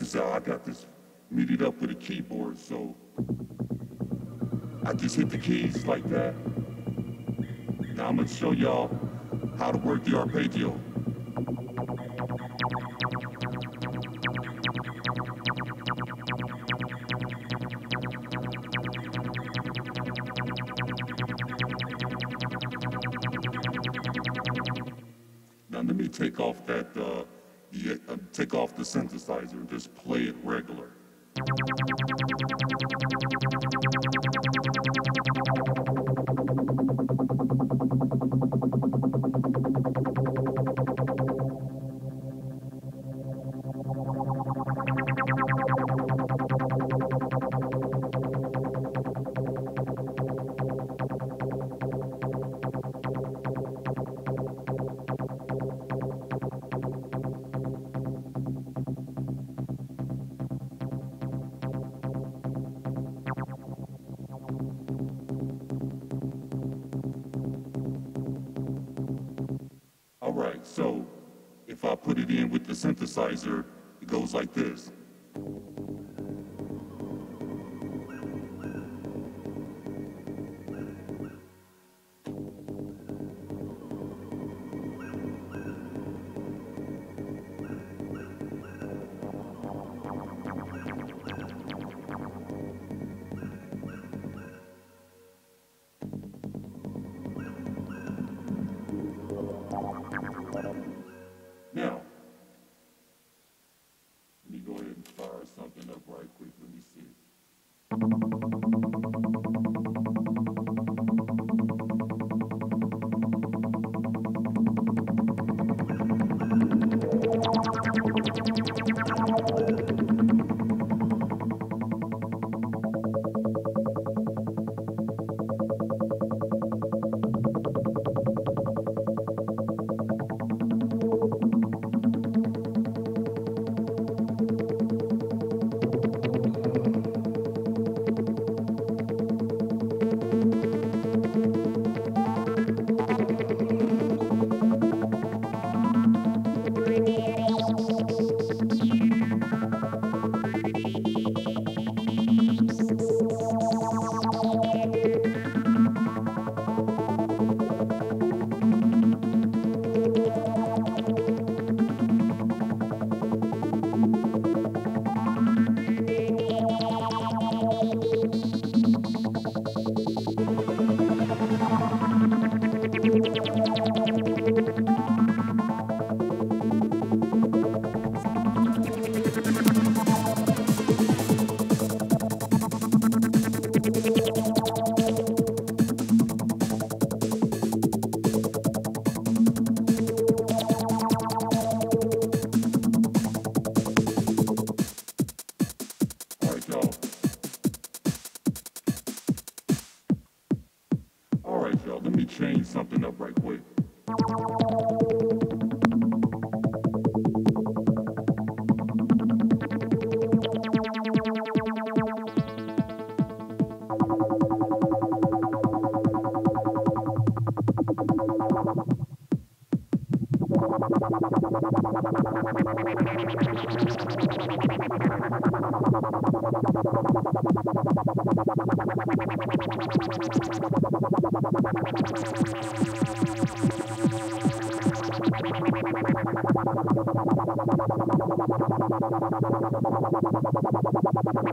this out. I got this muted up with a keyboard, so I just hit the keys like that. Now I'm gonna show y'all how to work the arpeggio. Now let me take off that, uh, uh, take off the synthesizer and just play it regular. So if I put it in with the synthesizer, it goes like this. Up right quick.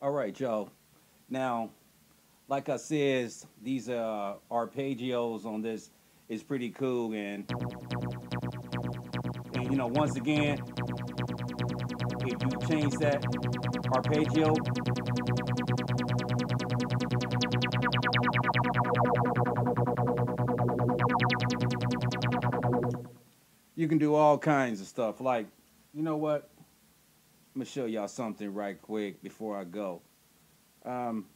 All right, Joe. Now, like I says, these uh, arpeggios on this is pretty cool, and and you know, once again, if you change that arpeggio you can do all kinds of stuff. Like, you know what? I'm gonna show y'all something right quick before I go. Um,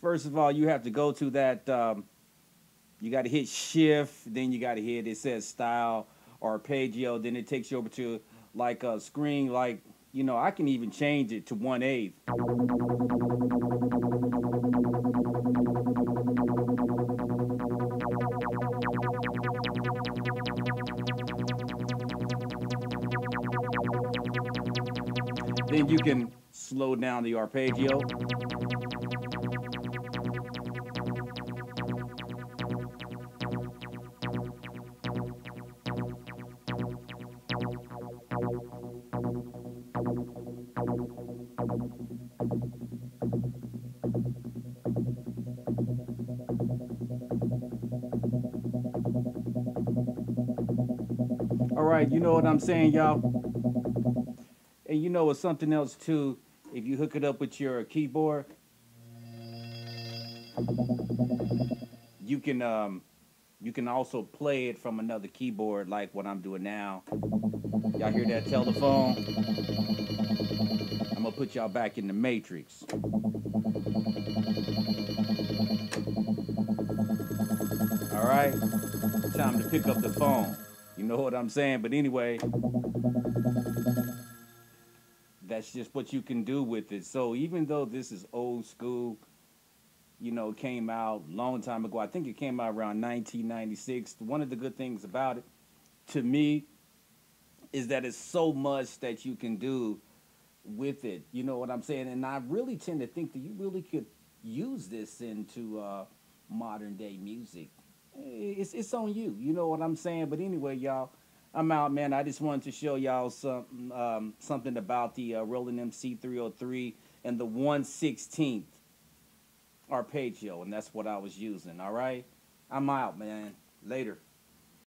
first of all, you have to go to that. Um, you got to hit Shift, then you got to hit. It says Style or Arpeggio. Then it takes you over to like a screen. Like you know, I can even change it to one eighth. Then you can slow down the arpeggio. All right, you know what I'm saying, y'all? And you know it's something else too. If you hook it up with your keyboard, you can um, you can also play it from another keyboard, like what I'm doing now. Y'all hear that telephone? I'm gonna put y'all back in the matrix. All right, time to pick up the phone. You know what I'm saying? But anyway that's just what you can do with it. So even though this is old school, you know, came out a long time ago. I think it came out around 1996. One of the good things about it, to me, is that it's so much that you can do with it. You know what I'm saying? And I really tend to think that you really could use this into uh, modern day music. It's it's on you. You know what I'm saying? But anyway, y'all. I'm out, man. I just wanted to show y'all some um, something about the uh, Roland MC 303 and the 116th arpeggio, and that's what I was using. All right, I'm out, man. Later.